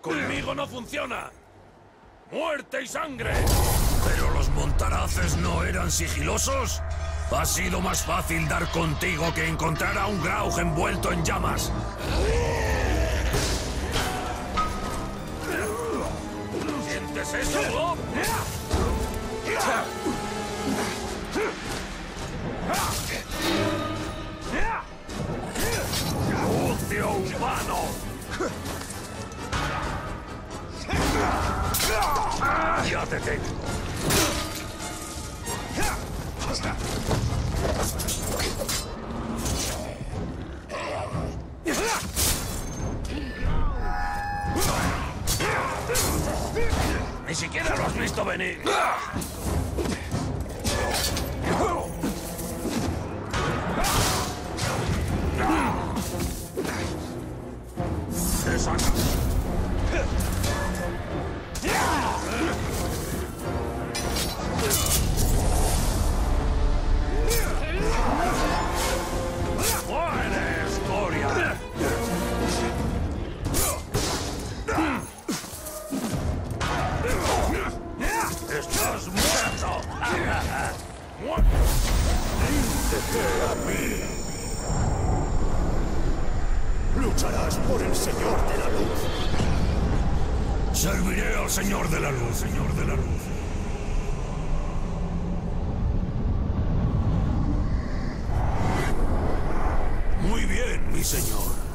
¡Conmigo no funciona! ¡Muerte y sangre! ¿Pero los montaraces no eran sigilosos? Ha sido más fácil dar contigo que encontrar a un Graug envuelto en llamas. ¿Sientes eso, Bob? ¡Sucio humano! ¡Ya te tengo! ¡Ni siquiera lo has visto venir! Lucharás por el Señor de la Luz. Serviré al Señor de la Luz, Señor de la Luz. Muy bien, mi señor.